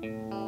You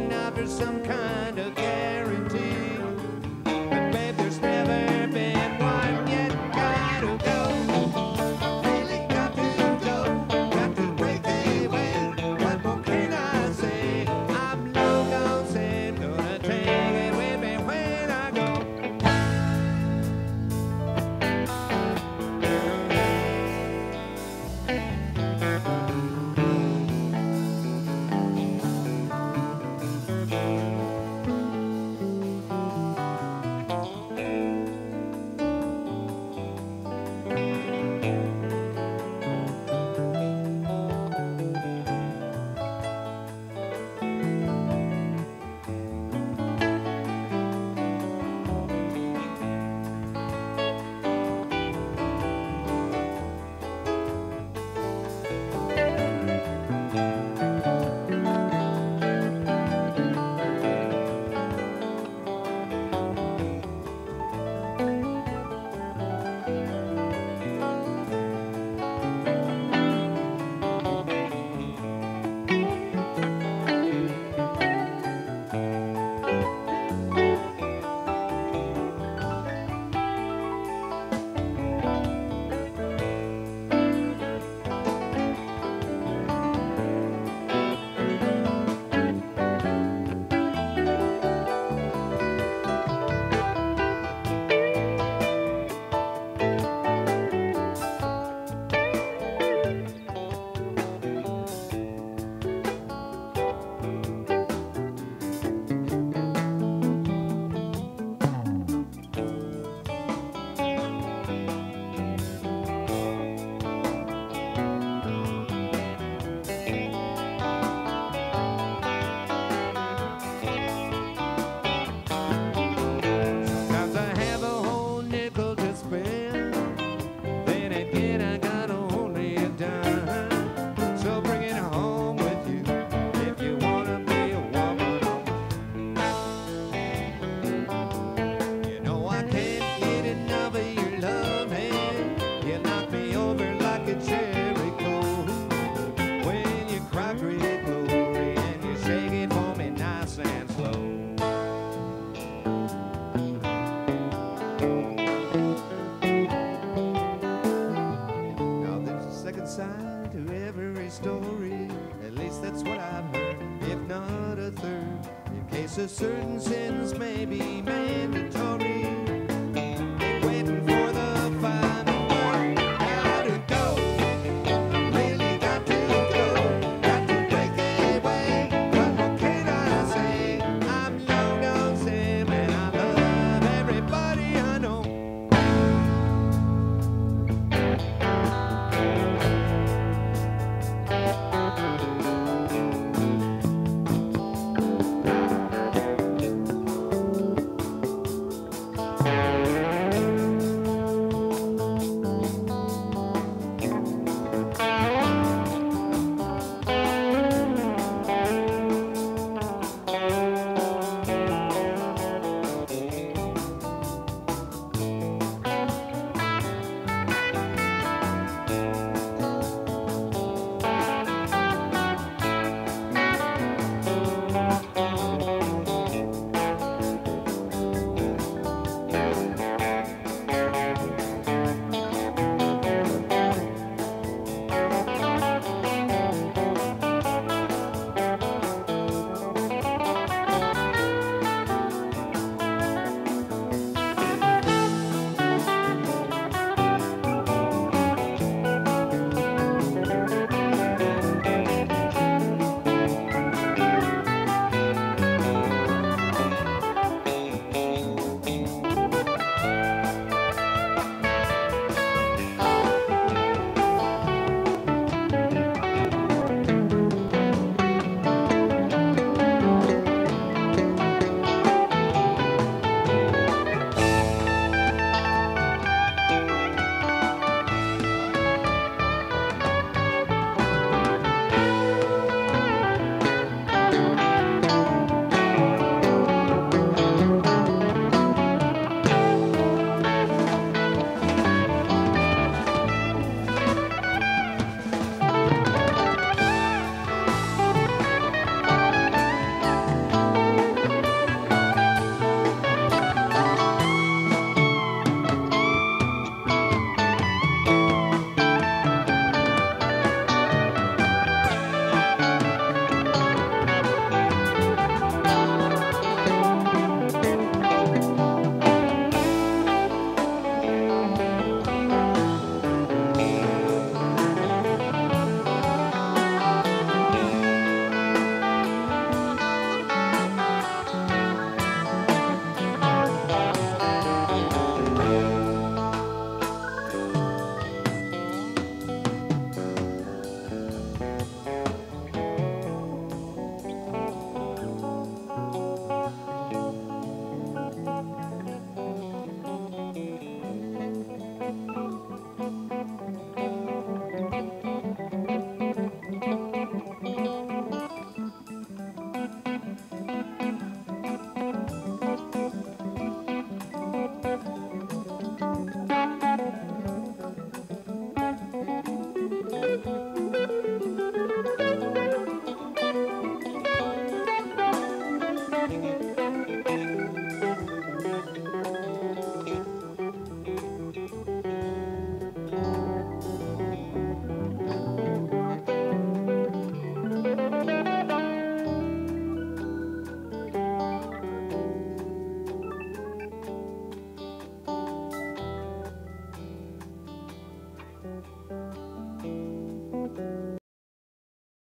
some kind of to every story. At least that's what I've heard, if not a third. In case of certain sins may be mandatory.